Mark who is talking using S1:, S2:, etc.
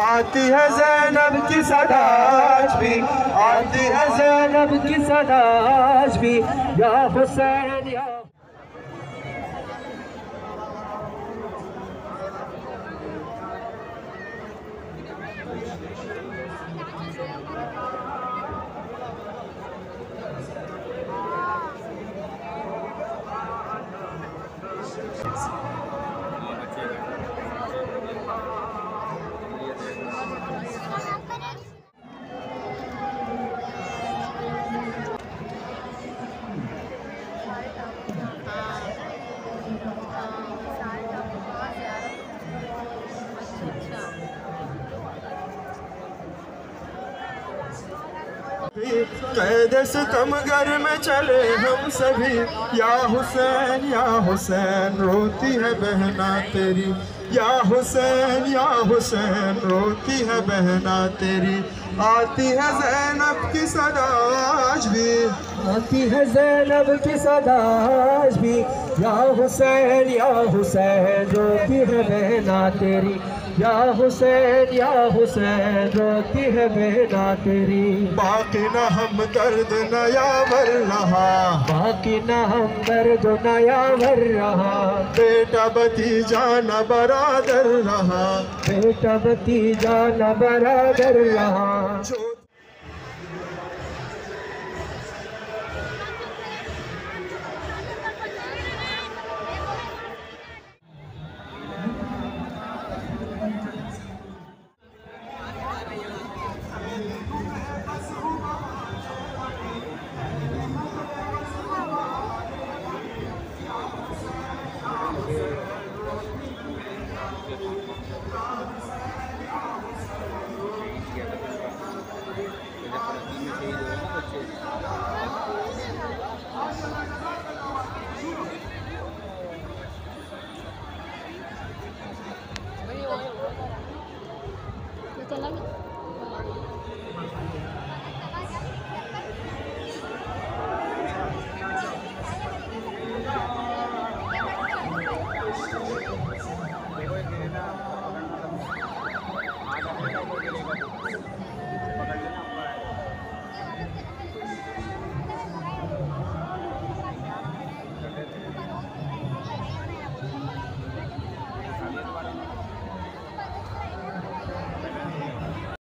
S1: आती है जैनब की सदा आज भी आती है जैनब
S2: जैनब की सदा आज भी या हुसैन या
S1: कैद सितम घर में चले हम सभी। या हुसैन या हुसैन, रोती है बहना तेरी। या हुसैन या हुसैन, रोती है बहना तेरी। आती है जैनब की सदा आज भी।
S2: आती है जैनब की सदा आज भी। या हुसैन या हुसैन, रोती है बहना तेरी। या हुसैन या हुसैन रोती है बहना तेरी।
S1: बाकी न हम दर्द नया मर रहा।
S2: बाकी न हम दर्द नया भर रहा।
S1: बेटा भतीजा न बरादर रहा।
S2: बेटा भतीजा न बरादर रहा।